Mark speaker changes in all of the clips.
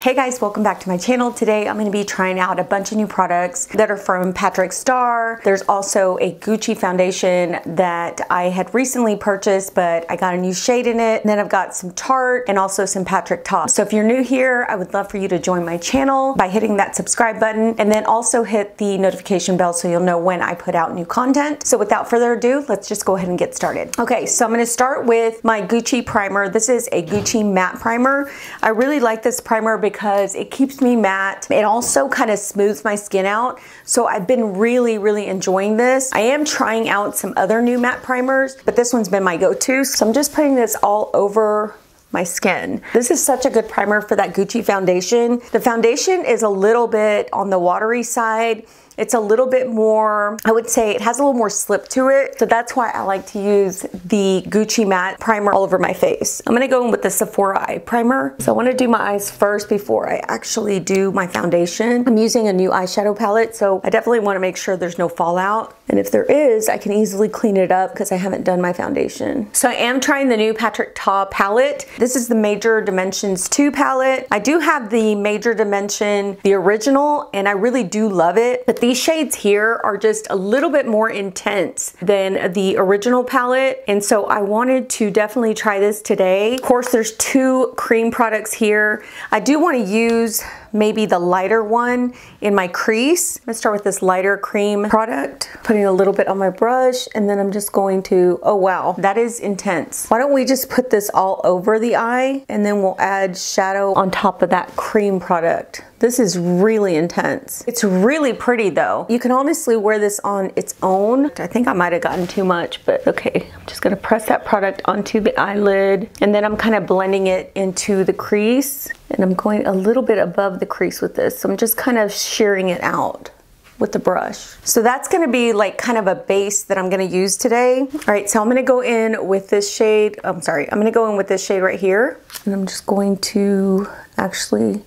Speaker 1: Hey guys, welcome back to my channel. Today I'm going to be trying out a bunch of new products that are from Patrick Starrr. There's also a Gucci foundation that I had recently purchased, but I got a new shade in it. And then I've got some Tarte and also some Patrick Ta. So if you're new here, I would love for you to join my channel by hitting that subscribe button and then also hit the notification bell so you'll know when I put out new content. So without further ado, let's just go ahead and get started. Okay, so I'm going to start with my Gucci primer. This is a Gucci matte primer. I really like this primer because it keeps me matte. It also kind of smooths my skin out. So I've been really, really enjoying this. I am trying out some other new matte primers, but this one's been my go-to. So I'm just putting this all over my skin. This is such a good primer for that Gucci foundation. The foundation is a little bit on the watery side. It's a little bit more, I would say it has a little more slip to it. So that's why I like to use the Gucci matte primer all over my face. I'm gonna go in with the Sephora eye primer. So I wanna do my eyes first before I actually do my foundation. I'm using a new eyeshadow palette, so I definitely wanna make sure there's no fallout. And if there is, I can easily clean it up because I haven't done my foundation. So I am trying the new Patrick Ta palette. This is the Major Dimensions 2 palette. I do have the Major Dimension, the original, and I really do love it. But these shades here are just a little bit more intense than the original palette. And so I wanted to definitely try this today. Of course, there's two cream products here. I do want to use maybe the lighter one in my crease. I'm gonna start with this lighter cream product, putting a little bit on my brush, and then I'm just going to, oh wow, that is intense. Why don't we just put this all over the eye, and then we'll add shadow on top of that cream product. This is really intense. It's really pretty though. You can honestly wear this on its own. I think I might have gotten too much, but okay. I'm just gonna press that product onto the eyelid and then I'm kind of blending it into the crease and I'm going a little bit above the crease with this. So I'm just kind of shearing it out with the brush. So that's gonna be like kind of a base that I'm gonna use today. All right, so I'm gonna go in with this shade, I'm sorry, I'm gonna go in with this shade right here. And I'm just going to actually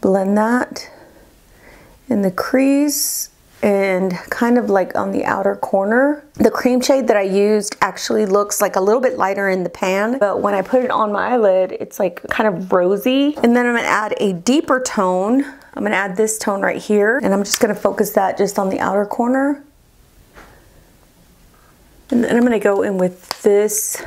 Speaker 1: blend that in the crease and kind of like on the outer corner. The cream shade that I used actually looks like a little bit lighter in the pan, but when I put it on my eyelid, it's like kind of rosy. And then I'm gonna add a deeper tone. I'm gonna add this tone right here, and I'm just gonna focus that just on the outer corner. And then I'm gonna go in with this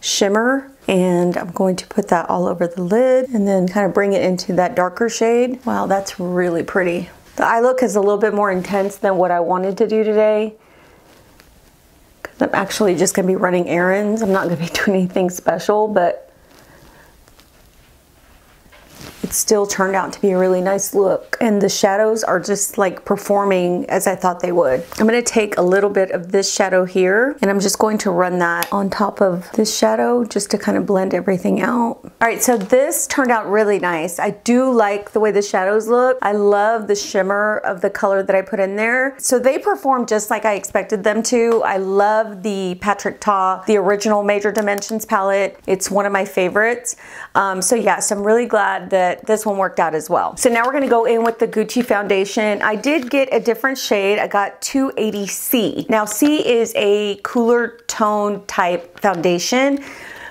Speaker 1: shimmer and I'm going to put that all over the lid and then kind of bring it into that darker shade. Wow, that's really pretty. The eye look is a little bit more intense than what I wanted to do today. Cause I'm actually just gonna be running errands. I'm not gonna be doing anything special, but it still turned out to be a really nice look. And the shadows are just like performing as I thought they would. I'm gonna take a little bit of this shadow here and I'm just going to run that on top of this shadow just to kind of blend everything out. All right, so this turned out really nice. I do like the way the shadows look. I love the shimmer of the color that I put in there. So they performed just like I expected them to. I love the Patrick Ta, the original Major Dimensions palette. It's one of my favorites. Um, so yes, I'm really glad that this one worked out as well. So now we're gonna go in with the Gucci foundation. I did get a different shade. I got 280C. Now C is a cooler tone type foundation,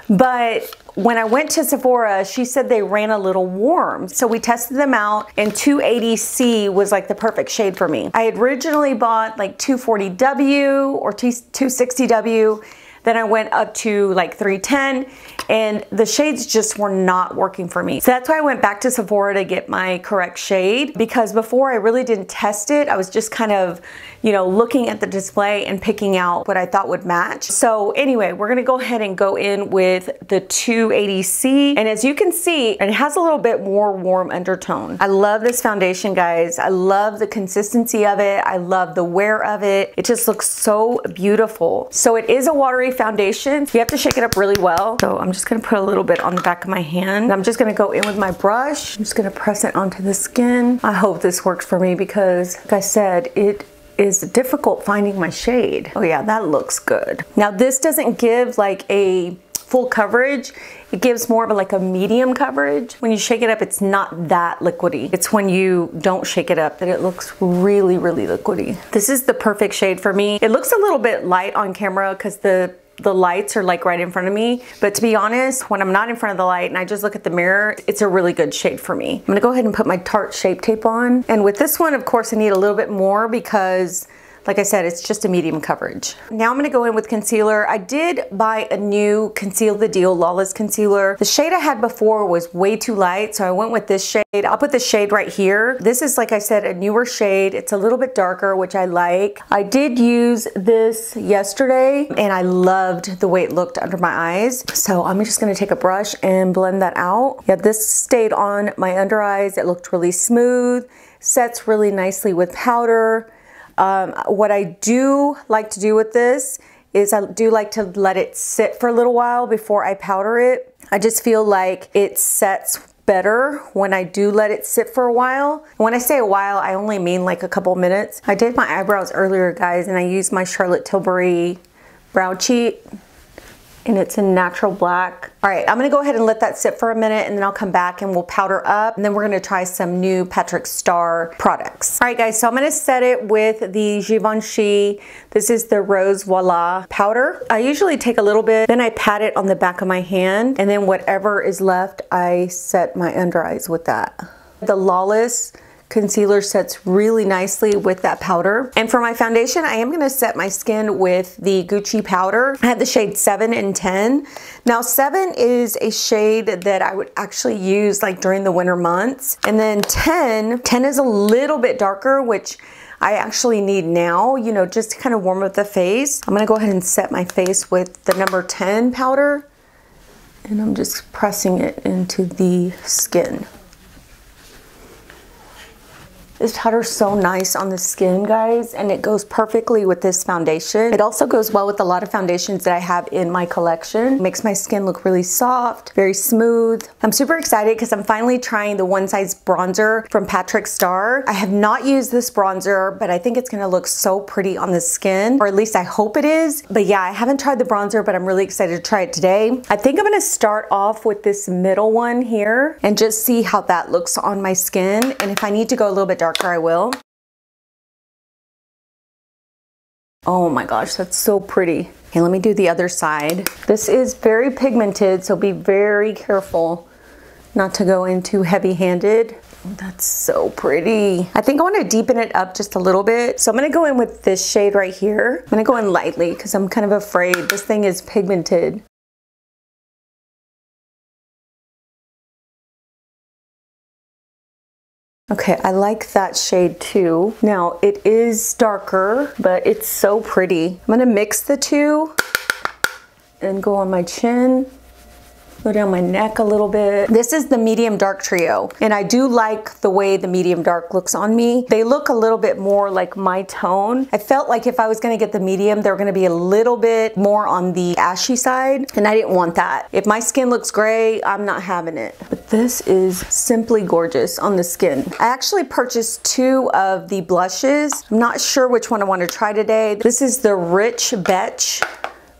Speaker 1: but when I went to Sephora, she said they ran a little warm. So we tested them out and 280C was like the perfect shade for me. I had originally bought like 240W or 260W then I went up to like 310 and the shades just were not working for me. So that's why I went back to Sephora to get my correct shade because before I really didn't test it. I was just kind of, you know, looking at the display and picking out what I thought would match. So anyway, we're gonna go ahead and go in with the 280C. And as you can see, it has a little bit more warm undertone. I love this foundation, guys. I love the consistency of it. I love the wear of it. It just looks so beautiful. So it is a watery foundation. You have to shake it up really well. So I'm just gonna put a little bit on the back of my hand. I'm just gonna go in with my brush. I'm just gonna press it onto the skin. I hope this works for me because like I said, it is difficult finding my shade. Oh yeah, that looks good. Now this doesn't give like a full coverage. It gives more of like a medium coverage. When you shake it up, it's not that liquidy. It's when you don't shake it up that it looks really, really liquidy. This is the perfect shade for me. It looks a little bit light on camera because the the lights are like right in front of me. But to be honest, when I'm not in front of the light and I just look at the mirror, it's a really good shade for me. I'm gonna go ahead and put my Tarte Shape Tape on. And with this one, of course, I need a little bit more because like I said, it's just a medium coverage. Now I'm gonna go in with concealer. I did buy a new Conceal the Deal Lawless Concealer. The shade I had before was way too light, so I went with this shade. I'll put the shade right here. This is, like I said, a newer shade. It's a little bit darker, which I like. I did use this yesterday, and I loved the way it looked under my eyes. So I'm just gonna take a brush and blend that out. Yeah, this stayed on my under eyes. It looked really smooth, sets really nicely with powder. Um, what I do like to do with this is I do like to let it sit for a little while before I powder it. I just feel like it sets better when I do let it sit for a while. When I say a while, I only mean like a couple minutes. I did my eyebrows earlier, guys, and I used my Charlotte Tilbury Brow Cheat and it's in natural black. All right, I'm gonna go ahead and let that sit for a minute and then I'll come back and we'll powder up and then we're gonna try some new Patrick Starrr products. All right guys, so I'm gonna set it with the Givenchy. This is the Rose Voila powder. I usually take a little bit, then I pat it on the back of my hand and then whatever is left, I set my under eyes with that. The Lawless concealer sets really nicely with that powder. And for my foundation, I am gonna set my skin with the Gucci powder. I have the shade 7 and 10. Now 7 is a shade that I would actually use like during the winter months. And then 10, 10 is a little bit darker, which I actually need now, you know, just to kind of warm up the face. I'm gonna go ahead and set my face with the number 10 powder. And I'm just pressing it into the skin. This powder is so nice on the skin, guys, and it goes perfectly with this foundation. It also goes well with a lot of foundations that I have in my collection. It makes my skin look really soft, very smooth. I'm super excited because I'm finally trying the One Size Bronzer from Patrick Starrr. I have not used this bronzer, but I think it's gonna look so pretty on the skin, or at least I hope it is. But yeah, I haven't tried the bronzer, but I'm really excited to try it today. I think I'm gonna start off with this middle one here and just see how that looks on my skin. And if I need to go a little bit darker, darker, I will. Oh my gosh, that's so pretty. Okay, let me do the other side. This is very pigmented, so be very careful not to go in too heavy-handed. Oh, that's so pretty. I think I want to deepen it up just a little bit. So I'm to go in with this shade right here. I'm to go in lightly because I'm kind of afraid this thing is pigmented. Okay, I like that shade too. Now, it is darker, but it's so pretty. I'm gonna mix the two and go on my chin go down my neck a little bit. This is the medium dark trio and I do like the way the medium dark looks on me. They look a little bit more like my tone. I felt like if I was gonna get the medium, they were gonna be a little bit more on the ashy side and I didn't want that. If my skin looks gray, I'm not having it. But this is simply gorgeous on the skin. I actually purchased two of the blushes. I'm not sure which one I want to try today. This is the Rich Betch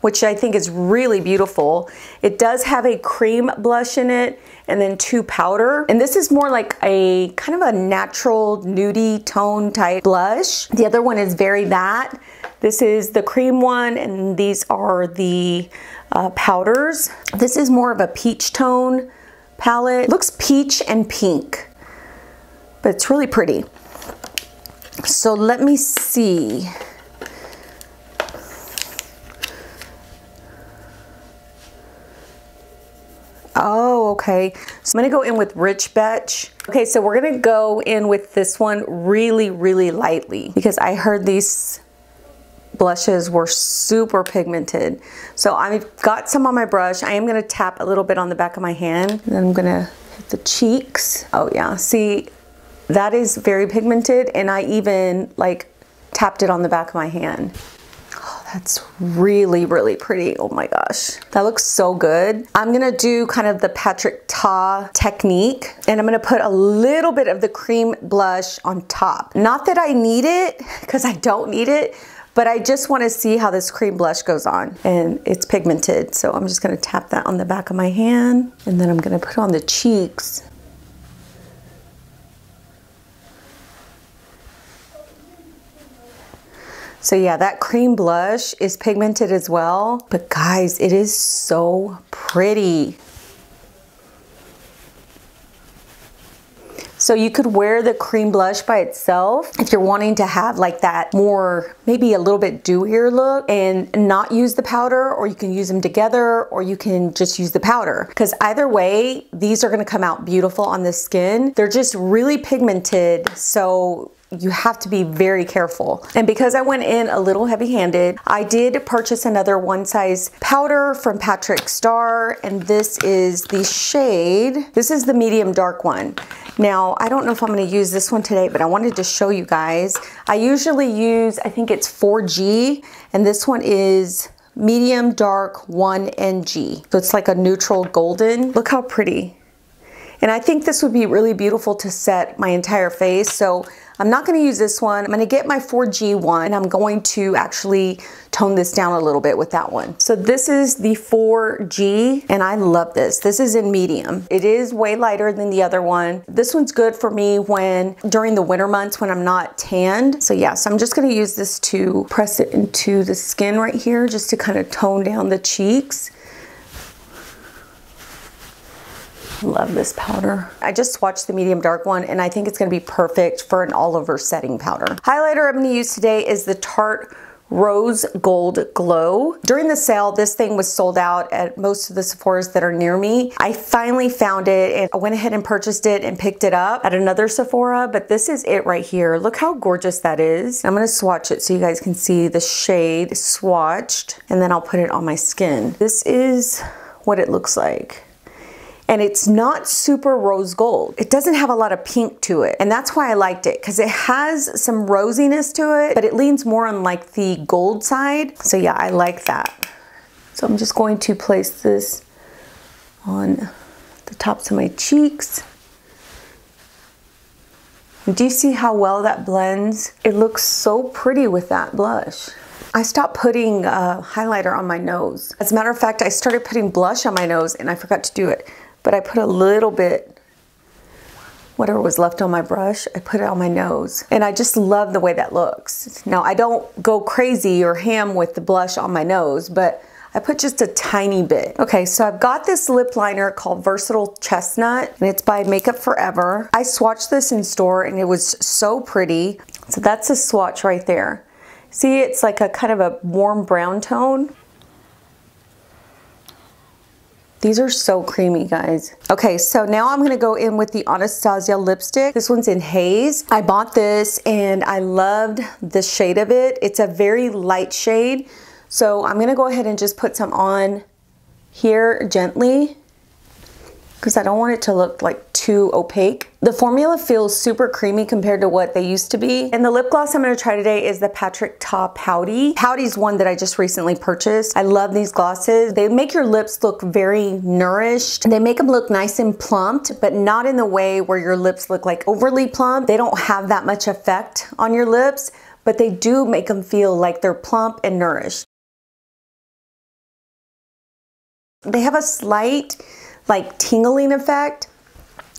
Speaker 1: which I think is really beautiful. It does have a cream blush in it and then two powder. And this is more like a kind of a natural nudie tone type blush. The other one is very matte. This is the cream one and these are the uh, powders. This is more of a peach tone palette. It looks peach and pink, but it's really pretty. So let me see. Oh, okay. So I'm gonna go in with Rich Betch. Okay, so we're gonna go in with this one really, really lightly because I heard these blushes were super pigmented. So I've got some on my brush. I am gonna tap a little bit on the back of my hand. And then I'm gonna hit the cheeks. Oh yeah, see, that is very pigmented and I even like tapped it on the back of my hand. That's really, really pretty. Oh my gosh. That looks so good. I'm gonna do kind of the Patrick Ta technique and I'm gonna put a little bit of the cream blush on top. Not that I need it, because I don't need it, but I just wanna see how this cream blush goes on. And it's pigmented, so I'm just gonna tap that on the back of my hand and then I'm gonna put on the cheeks. So yeah, that cream blush is pigmented as well. But guys, it is so pretty. So you could wear the cream blush by itself if you're wanting to have like that more, maybe a little bit dewier look and not use the powder or you can use them together or you can just use the powder. Because either way, these are gonna come out beautiful on the skin. They're just really pigmented. So you have to be very careful. And because I went in a little heavy handed, I did purchase another one size powder from Patrick Starrr, and this is the shade. This is the medium dark one. Now, I don't know if I'm gonna use this one today, but I wanted to show you guys. I usually use, I think it's 4G, and this one is medium dark 1NG. So it's like a neutral golden. Look how pretty. And I think this would be really beautiful to set my entire face. So I'm not gonna use this one. I'm gonna get my 4G one and I'm going to actually tone this down a little bit with that one. So this is the 4G and I love this. This is in medium. It is way lighter than the other one. This one's good for me when during the winter months when I'm not tanned. So yeah, so I'm just gonna use this to press it into the skin right here just to kind of tone down the cheeks. Love this powder. I just swatched the medium dark one and I think it's gonna be perfect for an all over setting powder. Highlighter I'm gonna use today is the Tarte Rose Gold Glow. During the sale, this thing was sold out at most of the Sephora's that are near me. I finally found it and I went ahead and purchased it and picked it up at another Sephora, but this is it right here. Look how gorgeous that is. I'm gonna swatch it so you guys can see the shade swatched and then I'll put it on my skin. This is what it looks like and it's not super rose gold. It doesn't have a lot of pink to it. And that's why I liked it because it has some rosiness to it, but it leans more on like the gold side. So yeah, I like that. So I'm just going to place this on the tops of my cheeks. Do you see how well that blends? It looks so pretty with that blush. I stopped putting uh, highlighter on my nose. As a matter of fact, I started putting blush on my nose and I forgot to do it but I put a little bit, whatever was left on my brush, I put it on my nose. And I just love the way that looks. Now, I don't go crazy or ham with the blush on my nose, but I put just a tiny bit. Okay, so I've got this lip liner called Versatile Chestnut, and it's by Makeup Forever. I swatched this in store, and it was so pretty. So that's a swatch right there. See, it's like a kind of a warm brown tone. These are so creamy, guys. Okay, so now I'm gonna go in with the Anastasia lipstick. This one's in Haze. I bought this and I loved the shade of it. It's a very light shade. So I'm gonna go ahead and just put some on here gently because I don't want it to look like too opaque. The formula feels super creamy compared to what they used to be. And the lip gloss I'm gonna try today is the Patrick Ta Pouty. Pouty's one that I just recently purchased. I love these glosses. They make your lips look very nourished. They make them look nice and plumped, but not in the way where your lips look like overly plump. They don't have that much effect on your lips, but they do make them feel like they're plump and nourished. They have a slight like tingling effect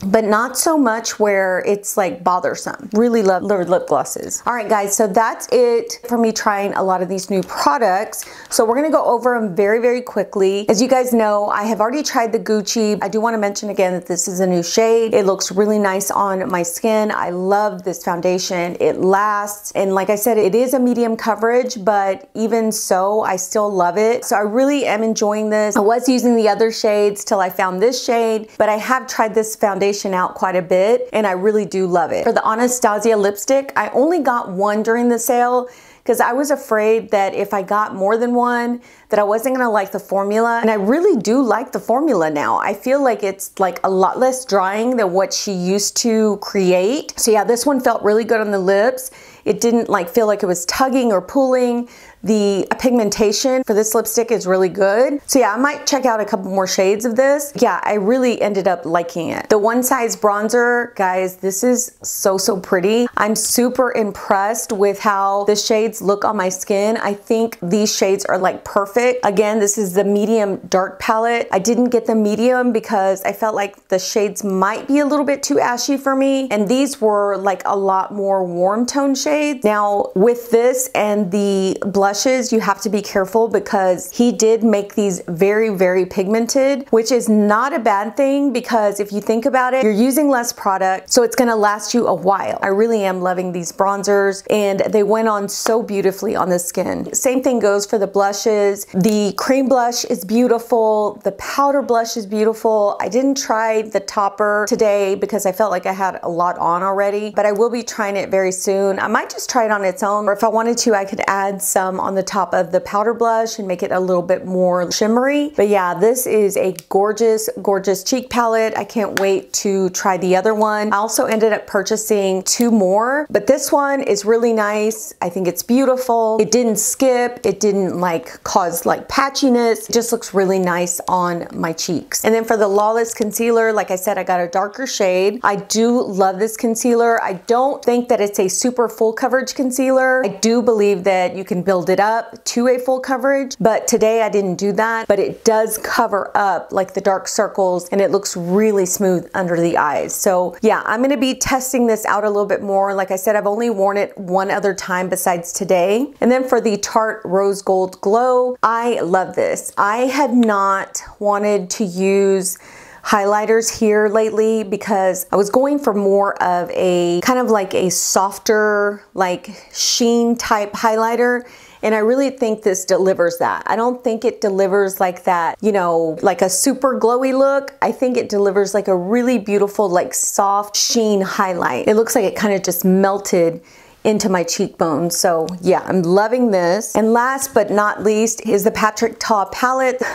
Speaker 1: but not so much where it's like bothersome. Really love lip glosses. All right guys, so that's it for me trying a lot of these new products. So we're gonna go over them very, very quickly. As you guys know, I have already tried the Gucci. I do wanna mention again that this is a new shade. It looks really nice on my skin. I love this foundation. It lasts. And like I said, it is a medium coverage, but even so, I still love it. So I really am enjoying this. I was using the other shades till I found this shade, but I have tried this foundation foundation out quite a bit and I really do love it. For the Anastasia lipstick, I only got one during the sale because I was afraid that if I got more than one, that I wasn't gonna like the formula. And I really do like the formula now. I feel like it's like a lot less drying than what she used to create. So yeah, this one felt really good on the lips. It didn't like feel like it was tugging or pulling. The pigmentation for this lipstick is really good. So yeah, I might check out a couple more shades of this. Yeah, I really ended up liking it. The one size bronzer, guys, this is so, so pretty. I'm super impressed with how the shades look on my skin. I think these shades are like perfect. Again, this is the medium dark palette. I didn't get the medium because I felt like the shades might be a little bit too ashy for me. And these were like a lot more warm tone shades. Now with this and the blushes, you have to be careful because he did make these very, very pigmented, which is not a bad thing because if you think about it, you're using less product, so it's gonna last you a while. I really am loving these bronzers and they went on so beautifully on the skin. Same thing goes for the blushes. The cream blush is beautiful. The powder blush is beautiful. I didn't try the topper today because I felt like I had a lot on already, but I will be trying it very soon. I might just try it on its own, or if I wanted to, I could add some on the top of the powder blush and make it a little bit more shimmery. But yeah, this is a gorgeous, gorgeous cheek palette. I can't wait to try the other one. I also ended up purchasing two more, but this one is really nice. I think it's beautiful. It didn't skip. It didn't like cause like patchiness. It just looks really nice on my cheeks. And then for the Lawless Concealer, like I said, I got a darker shade. I do love this concealer. I don't think that it's a super full coverage concealer. I do believe that you can build it up to a full coverage, but today I didn't do that, but it does cover up like the dark circles and it looks really smooth under the eyes. So yeah, I'm gonna be testing this out a little bit more. Like I said, I've only worn it one other time besides today. And then for the Tarte Rose Gold Glow, I love this. I have not wanted to use highlighters here lately because I was going for more of a kind of like a softer like sheen type highlighter and I really think this delivers that. I don't think it delivers like that, you know, like a super glowy look. I think it delivers like a really beautiful, like soft sheen highlight. It looks like it kind of just melted into my cheekbones. So yeah, I'm loving this. And last but not least is the Patrick Ta palette.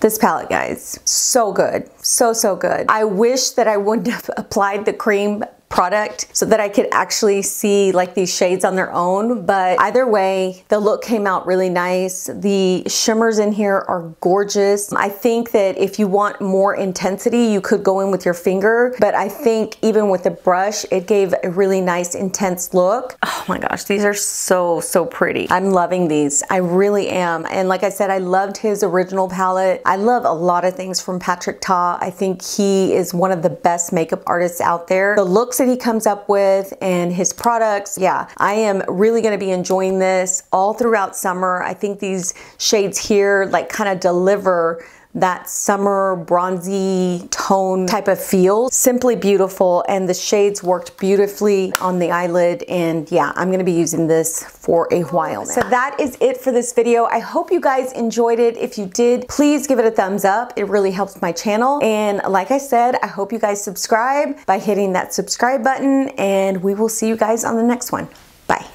Speaker 1: This palette, guys, so good. So, so good. I wish that I wouldn't have applied the cream product so that I could actually see like these shades on their own. But either way, the look came out really nice. The shimmers in here are gorgeous. I think that if you want more intensity, you could go in with your finger. But I think even with the brush, it gave a really nice intense look. Oh my gosh, these are so, so pretty. I'm loving these. I really am. And like I said, I loved his original palette. I love a lot of things from Patrick Ta. I think he is one of the best makeup artists out there. The that he comes up with and his products. Yeah, I am really gonna be enjoying this all throughout summer. I think these shades here like kind of deliver that summer bronzy tone type of feel. Simply beautiful and the shades worked beautifully on the eyelid and yeah, I'm gonna be using this for a while now. So that is it for this video. I hope you guys enjoyed it. If you did, please give it a thumbs up. It really helps my channel. And like I said, I hope you guys subscribe by hitting that subscribe button and we will see you guys on the next one. Bye.